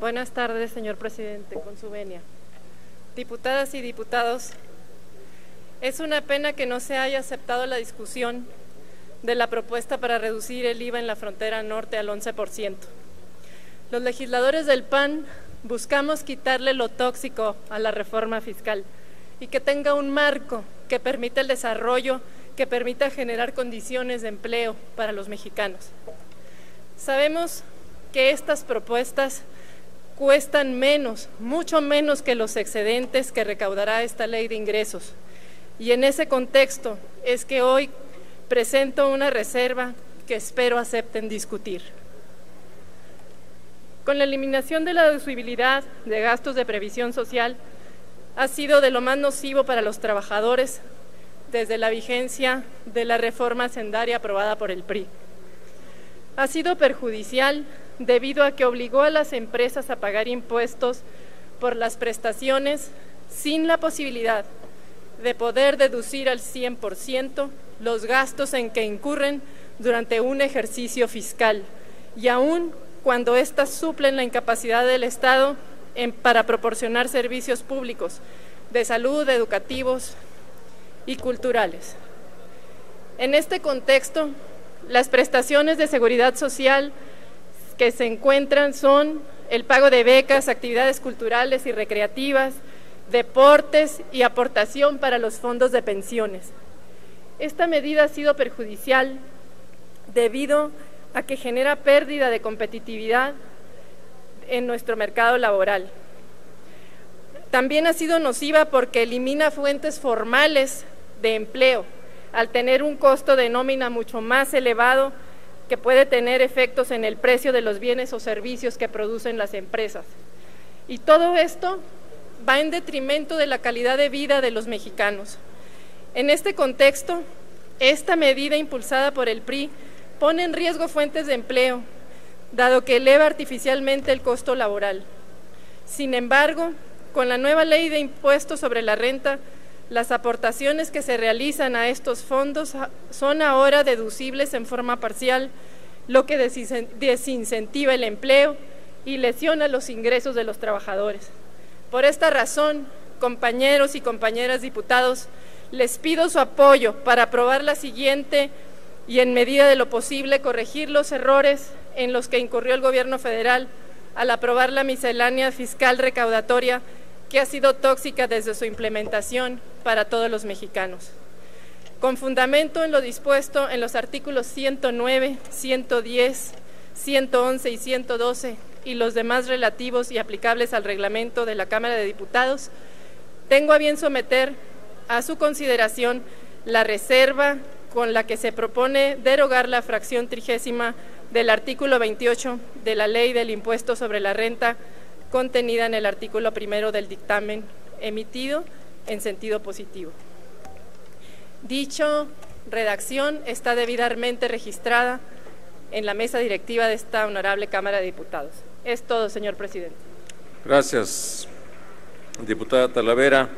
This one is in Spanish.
Buenas tardes, señor presidente, con su venia. Diputadas y diputados, es una pena que no se haya aceptado la discusión de la propuesta para reducir el IVA en la frontera norte al 11%. Los legisladores del PAN buscamos quitarle lo tóxico a la reforma fiscal y que tenga un marco que permita el desarrollo, que permita generar condiciones de empleo para los mexicanos. Sabemos que estas propuestas cuestan menos, mucho menos que los excedentes que recaudará esta ley de ingresos. Y en ese contexto es que hoy presento una reserva que espero acepten discutir. Con la eliminación de la deducibilidad de gastos de previsión social, ha sido de lo más nocivo para los trabajadores desde la vigencia de la reforma sendaria aprobada por el PRI. Ha sido perjudicial debido a que obligó a las empresas a pagar impuestos por las prestaciones sin la posibilidad de poder deducir al 100% los gastos en que incurren durante un ejercicio fiscal y aún cuando éstas suplen la incapacidad del Estado para proporcionar servicios públicos de salud, educativos y culturales. En este contexto, las prestaciones de seguridad social que se encuentran son el pago de becas, actividades culturales y recreativas, deportes y aportación para los fondos de pensiones. Esta medida ha sido perjudicial debido a que genera pérdida de competitividad en nuestro mercado laboral. También ha sido nociva porque elimina fuentes formales de empleo, al tener un costo de nómina mucho más elevado que puede tener efectos en el precio de los bienes o servicios que producen las empresas. Y todo esto va en detrimento de la calidad de vida de los mexicanos. En este contexto, esta medida impulsada por el PRI pone en riesgo fuentes de empleo, dado que eleva artificialmente el costo laboral. Sin embargo, con la nueva ley de impuestos sobre la renta, las aportaciones que se realizan a estos fondos son ahora deducibles en forma parcial, lo que desincentiva el empleo y lesiona los ingresos de los trabajadores. Por esta razón, compañeros y compañeras diputados, les pido su apoyo para aprobar la siguiente y en medida de lo posible corregir los errores en los que incurrió el Gobierno federal al aprobar la miscelánea fiscal recaudatoria que ha sido tóxica desde su implementación para todos los mexicanos. Con fundamento en lo dispuesto en los artículos 109, 110, 111 y 112 y los demás relativos y aplicables al reglamento de la Cámara de Diputados, tengo a bien someter a su consideración la reserva con la que se propone derogar la fracción trigésima del artículo 28 de la Ley del Impuesto sobre la Renta contenida en el artículo primero del dictamen emitido en sentido positivo. Dicho redacción está debidamente registrada en la mesa directiva de esta honorable Cámara de Diputados. Es todo, señor presidente. Gracias, diputada Talavera.